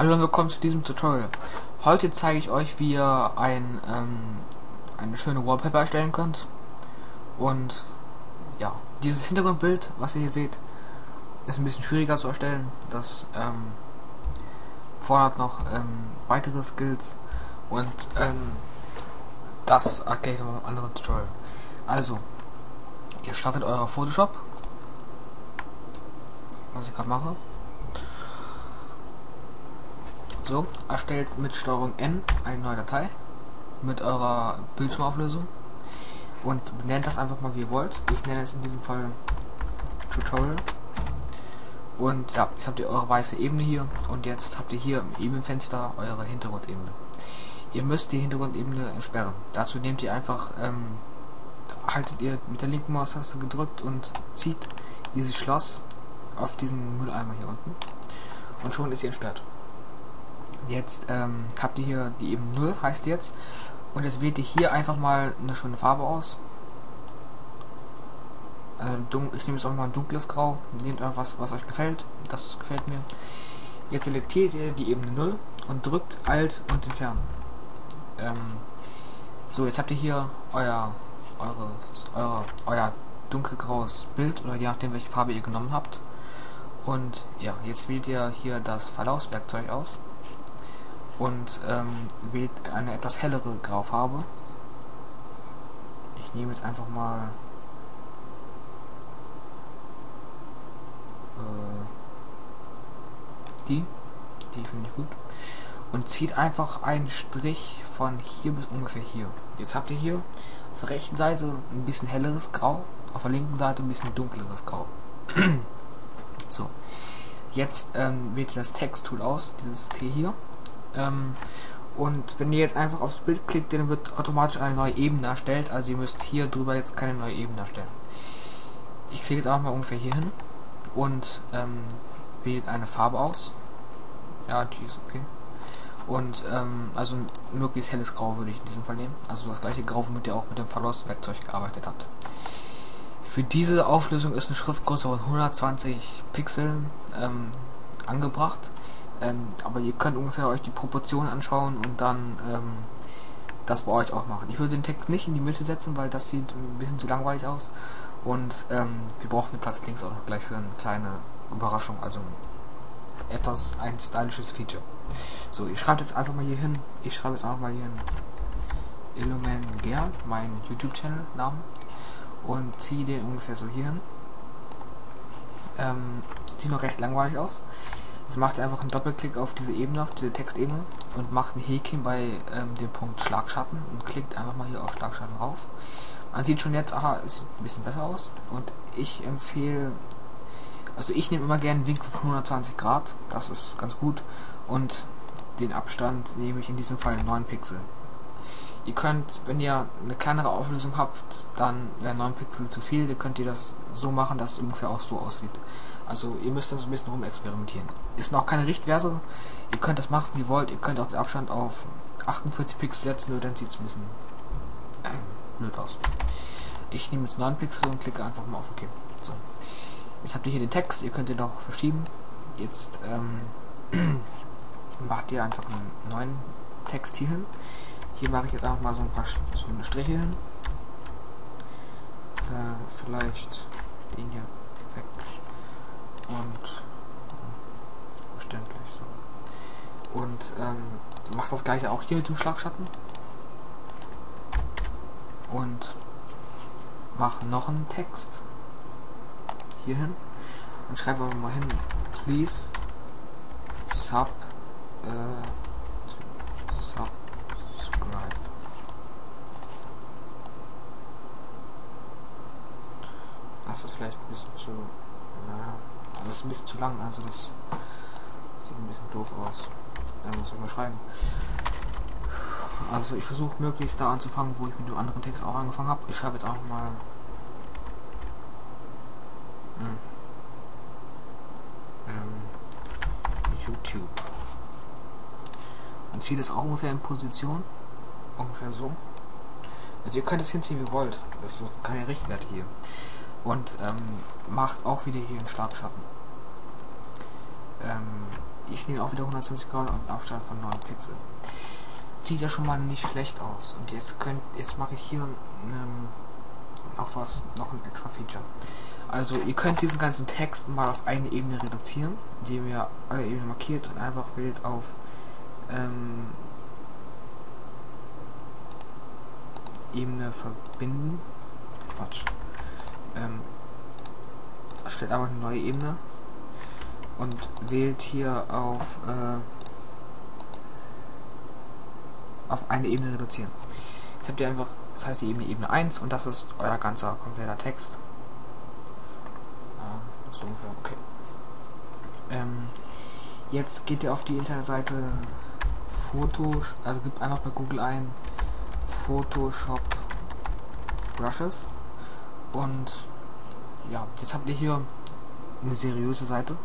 Hallo und willkommen zu diesem Tutorial. Heute zeige ich euch, wie ihr ein, ähm, eine schöne Wallpaper erstellen könnt. Und ja, dieses Hintergrundbild, was ihr hier seht, ist ein bisschen schwieriger zu erstellen. Das ähm, fordert noch ähm, weitere Skills und ähm, das erkläre ich noch im anderen Tutorial. Also, ihr startet euer Photoshop, was ich gerade mache. So, erstellt mit Steuerung N eine neue Datei mit eurer Bildschirmauflösung und benennt das einfach mal wie ihr wollt. Ich nenne es in diesem Fall Tutorial. Und ja, jetzt habt ihr eure weiße Ebene hier und jetzt habt ihr hier im Ebenfenster eure Hintergrundebene. Ihr müsst die Hintergrundebene entsperren. Dazu nehmt ihr einfach, ähm, haltet ihr mit der linken Maustaste gedrückt und zieht dieses Schloss auf diesen Mülleimer hier unten und schon ist sie entsperrt. Jetzt ähm, habt ihr hier die Ebene 0, heißt jetzt. Und jetzt wählt ihr hier einfach mal eine schöne Farbe aus. Also ich nehme jetzt auch mal ein dunkles Grau. Nehmt einfach was, was euch gefällt. Das gefällt mir. Jetzt selektiert ihr die Ebene 0 und drückt Alt und entfernen. Ähm, so, jetzt habt ihr hier euer, eure, eure, euer dunkelgraues Bild oder je nachdem welche Farbe ihr genommen habt. Und ja, jetzt wählt ihr hier das Verlaufswerkzeug aus und ähm, wählt eine etwas hellere Graufarbe. Ich nehme jetzt einfach mal äh, die, die finde ich gut und zieht einfach einen Strich von hier bis ungefähr hier. Jetzt habt ihr hier auf der rechten Seite ein bisschen helleres Grau, auf der linken Seite ein bisschen dunkleres Grau. so, jetzt ähm, wählt das Text-Tool aus, dieses T hier ähm, und wenn ihr jetzt einfach aufs Bild klickt, dann wird automatisch eine neue Ebene erstellt. Also ihr müsst hier drüber jetzt keine neue Ebene erstellen. Ich klicke jetzt einfach mal ungefähr hier hin und ähm, wählt eine Farbe aus. Ja, die ist okay. Und ähm, also möglichst helles Grau würde ich in diesem Fall nehmen. Also das gleiche Grau, womit ihr auch mit dem Verlustwerkzeug gearbeitet habt. Für diese Auflösung ist eine Schriftgröße von 120 Pixeln ähm, angebracht. Ähm, aber ihr könnt ungefähr euch die Proportionen anschauen und dann ähm, das bei euch auch machen. Ich würde den Text nicht in die Mitte setzen, weil das sieht ein bisschen zu langweilig aus. Und ähm, wir brauchen den Platz links auch noch gleich für eine kleine Überraschung, also etwas ein stylisches Feature. So, ich schreibe jetzt einfach mal hier hin. Ich schreibe jetzt einfach mal hier hin Illumin Gern, mein YouTube-Channel-Namen, und ziehe den ungefähr so hier hin. Ähm, sieht noch recht langweilig aus. Jetzt macht ihr einfach einen Doppelklick auf diese Ebene, auf diese Textebene und macht ein Häkchen bei ähm, dem Punkt Schlagschatten und klickt einfach mal hier auf Schlagschatten rauf. Man sieht schon jetzt, aha, es sieht ein bisschen besser aus und ich empfehle, also ich nehme immer gerne einen Winkel von 120 Grad, das ist ganz gut und den Abstand nehme ich in diesem Fall 9 Pixel. Ihr könnt, wenn ihr eine kleinere Auflösung habt, dann wäre 9 Pixel zu viel, dann könnt ihr das so machen, dass es ungefähr auch so aussieht. Also ihr müsst dann so ein bisschen rumexperimentieren. Ist noch keine Richtverse. Ihr könnt das machen, wie ihr wollt. Ihr könnt auch den Abstand auf 48 Pixel setzen, nur dann sieht es ein bisschen äh, blöd aus. Ich nehme jetzt 9 Pixel und klicke einfach mal auf OK. So. Jetzt habt ihr hier den Text, ihr könnt ihn noch verschieben. Jetzt ähm, macht ihr einfach einen neuen Text hier hin. Hier mache ich jetzt einfach mal so ein paar so Striche hin. Äh, vielleicht den hier und verständlich so. Und ähm, macht das gleiche auch hier mit dem Schlagschatten. Und mach noch einen Text hier hin und schreibe aber mal hin, please sub äh, subscribe. Das ist vielleicht ein bisschen zu, naja. Das ist ein bisschen zu lang, also das sieht ein bisschen doof aus. Da muss ich mal schreiben. Also ich versuche möglichst da anzufangen, wo ich mit dem anderen Text auch angefangen habe. Ich schreibe jetzt auch mal hm. ähm, YouTube. Und ziehe das auch ungefähr in Position. Ungefähr so. Also ihr könnt es hinziehen wie ihr wollt. Das ist keine Richtwerte hier und ähm, macht auch wieder hier einen Schlagschatten. Ähm, ich nehme auch wieder 120 Grad und Abstand von 9 Pixel. Sieht ja schon mal nicht schlecht aus. Und jetzt könnt, jetzt mache ich hier ähm, auch was, noch ein extra Feature. Also ihr könnt diesen ganzen Text mal auf eine Ebene reduzieren, indem ihr alle Ebenen markiert und einfach wählt auf ähm, Ebene verbinden. Quatsch. Ähm, erstellt einfach eine neue Ebene und wählt hier auf äh, auf eine Ebene reduzieren. Jetzt habt ihr einfach, das heißt die Ebene Ebene 1 und das ist euer ganzer kompletter Text. Ja, so ungefähr, okay. Ähm, jetzt geht ihr auf die Internetseite Foto, also gibt einfach bei Google ein Photoshop Brushes und ja, jetzt habt ihr hier eine seriöse Seite,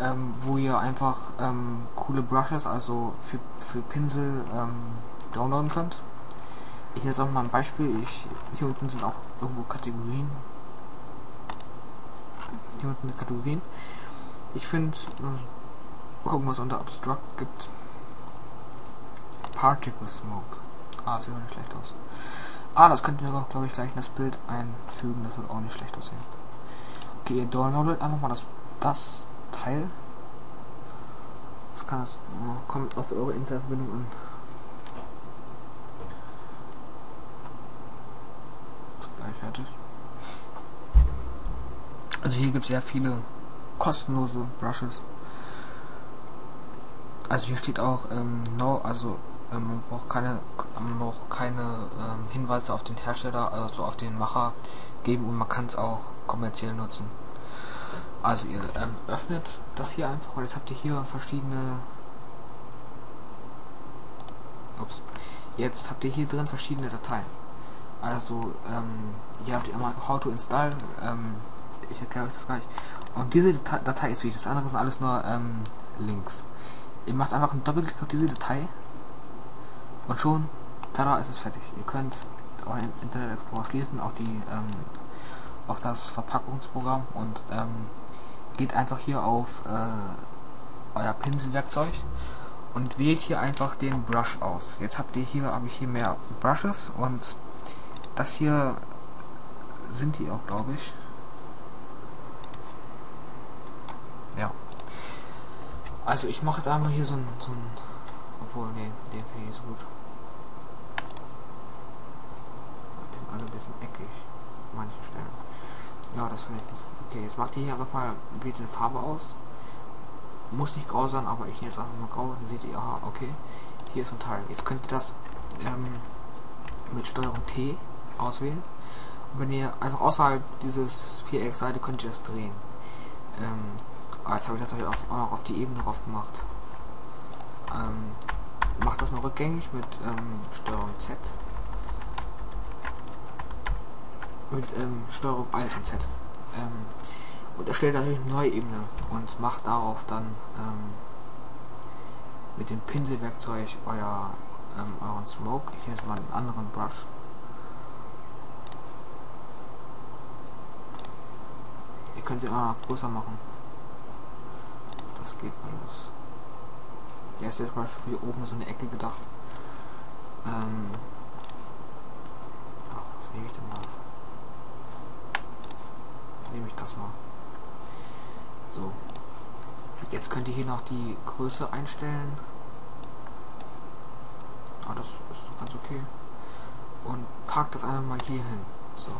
ähm, wo ihr einfach ähm, coole Brushes, also für, für Pinsel ähm, downloaden könnt. Ich nehme jetzt auch mal ein Beispiel. Ich, hier unten sind auch irgendwo Kategorien. Hier unten Kategorien. Ich finde, äh, gucken, was unter Abstract gibt. Particle Smoke. Ah, sieht auch nicht schlecht aus. Ah, das könnten wir auch, glaube ich, gleich in das Bild einfügen. Das wird auch nicht schlecht aussehen. Okay, ihr downloadet einfach mal das, das Teil. Was kann das? Oh, kommt auf eure Internetverbindung an. Gleich fertig. Also hier gibt es sehr viele kostenlose Brushes. Also hier steht auch ähm, no, also ähm, man braucht keine, man braucht keine ähm, Hinweise auf den Hersteller, also auf den Macher geben und man kann es auch kommerziell nutzen. Also ihr ähm, öffnet das hier einfach und jetzt habt ihr hier verschiedene. Ups. Jetzt habt ihr hier drin verschiedene Dateien. Also ähm, hier habt ihr einmal How to install. Ähm, ich erkläre euch das gleich. Und diese Datei, ist wichtig. Das andere sind alles nur ähm, Links. Ihr macht einfach einen Doppelklick auf diese Datei und schon, tada, ist es fertig. Ihr könnt Internet Explorer schließen, auch die, ähm, auch das Verpackungsprogramm und ähm, geht einfach hier auf äh, euer Pinselwerkzeug und wählt hier einfach den Brush aus. Jetzt habt ihr hier, habe ich hier mehr Brushes und das hier sind die auch, glaube ich. Ja. Also ich mache jetzt einmal hier so ein, so ein obwohl, nee, den finde ich so gut. Die sind alle ein bisschen eckig. An manchen Stellen. Ja, das finde ich ganz gut. Okay, jetzt macht ihr hier einfach mal wieder eine Farbe aus. Muss nicht grau sein, aber ich nehme jetzt einfach mal grau. Dann seht ihr, aha, okay. Hier ist ein Teil. Jetzt könnt ihr das ähm, mit Steuerung T auswählen. Und wenn ihr einfach außerhalb dieses Vierecks seid, könnt ihr das drehen. Ähm, jetzt habe ich das auch noch auf die Ebene drauf gemacht. Ähm, macht das mal rückgängig mit ähm, Steuerung Z. Mit ähm, Steuerung Alt und Z. Ähm, und erstellt natürlich eine neue Ebene und macht darauf dann ähm, mit dem Pinselwerkzeug euer, ähm, euren Smoke. Ich nehme jetzt mal einen anderen Brush. Ihr könnt ihn auch noch größer machen. Das geht alles. Ja, ist zum Beispiel für hier oben so eine Ecke gedacht. Ähm ach, was nehme ich denn mal? Das mal. So. Jetzt könnt ihr hier noch die Größe einstellen. Ah, das ist ganz okay. Und packt das einfach mal hier hin. So.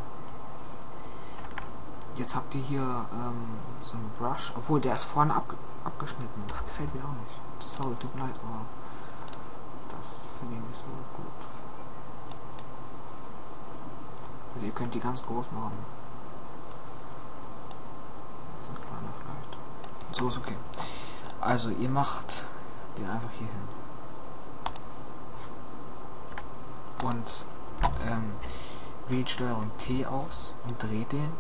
Jetzt habt ihr hier ähm, so einen Brush, obwohl der ist vorne ab, abgeschnitten. Das gefällt mir auch nicht sorry, tut mir leid, aber das finde ich nicht so gut. Also ihr könnt die ganz groß machen. Ein bisschen kleiner vielleicht. So ist okay. Also ihr macht den einfach hier hin. Und ähm, wählt Steuerung T aus und dreht den.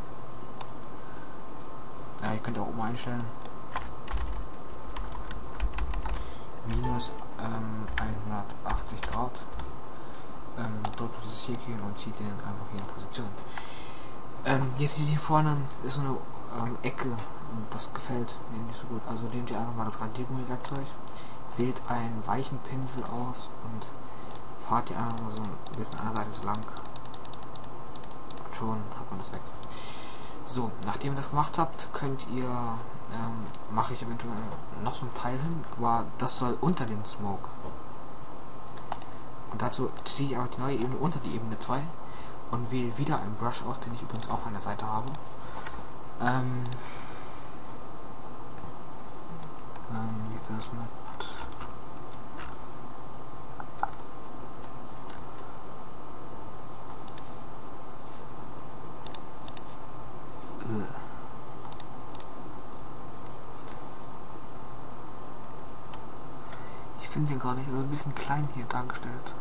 Ja, ihr könnt auch oben einstellen. minus ähm, 180 Grad. Ähm, drückt dieses hier hin und zieht den einfach hier in Position. Ähm, jetzt hier vorne ist so eine ähm, Ecke, das gefällt mir nicht so gut. Also nehmt ihr einfach mal das Radiergummi-Werkzeug, wählt einen weichen Pinsel aus und fahrt ihr einfach mal so ein bisschen an der Seite so lang. Und schon hat man das weg. So, nachdem ihr das gemacht habt, könnt ihr, ähm, mache ich eventuell noch so ein Teil hin, aber das soll unter den Smoke. Und dazu ziehe ich einfach die neue Ebene unter die Ebene 2 und wähle wieder einen Brush aus, den ich übrigens auch an der Seite habe. Ähm, mit Ich finde den gar nicht, also ein bisschen klein hier dargestellt.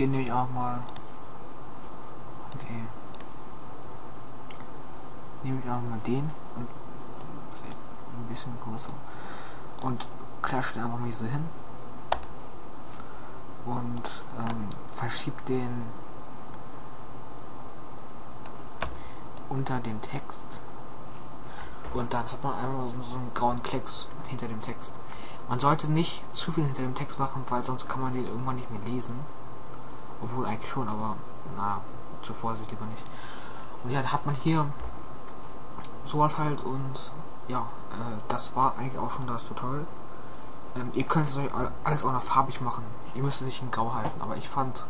Okay, nehme ich auch mal. Okay. Nehme ich auch mal den und ein bisschen größer. Und klatscht einfach mal so hin. Und ähm, verschiebt den unter den Text. Und dann hat man einfach so, so einen grauen Klecks hinter dem Text. Man sollte nicht zu viel hinter dem Text machen, weil sonst kann man den irgendwann nicht mehr lesen. Obwohl eigentlich schon, aber na, zur Vorsicht lieber nicht. Und ja, da hat man hier sowas halt und ja, äh, das war eigentlich auch schon das Tutorial. Ähm, ihr könnt es euch alles auch noch farbig machen. Ihr müsst sich in Grau halten, aber ich fand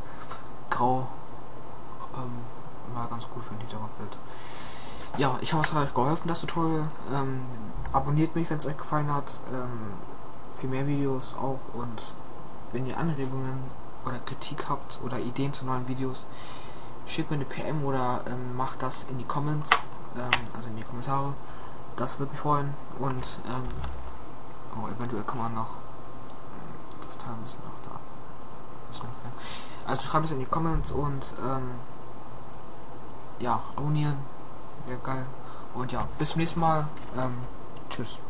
Grau ähm, war ganz gut für ein Hintergrundbild. Ja, ich hoffe, es hat euch geholfen, das Tutorial. Ähm, abonniert mich, wenn es euch gefallen hat. Ähm, für mehr Videos auch und wenn ihr Anregungen oder Kritik habt oder Ideen zu neuen Videos, schickt mir eine PM oder ähm, macht das in die Comments, ähm, also in die Kommentare. Das würde mich freuen und ähm, oh, eventuell kann man noch ähm, das Teil ein bisschen nach da. Also schreibt es in die Comments und ähm, ja, abonnieren wäre geil. Und ja, bis zum nächsten Mal. Ähm, tschüss.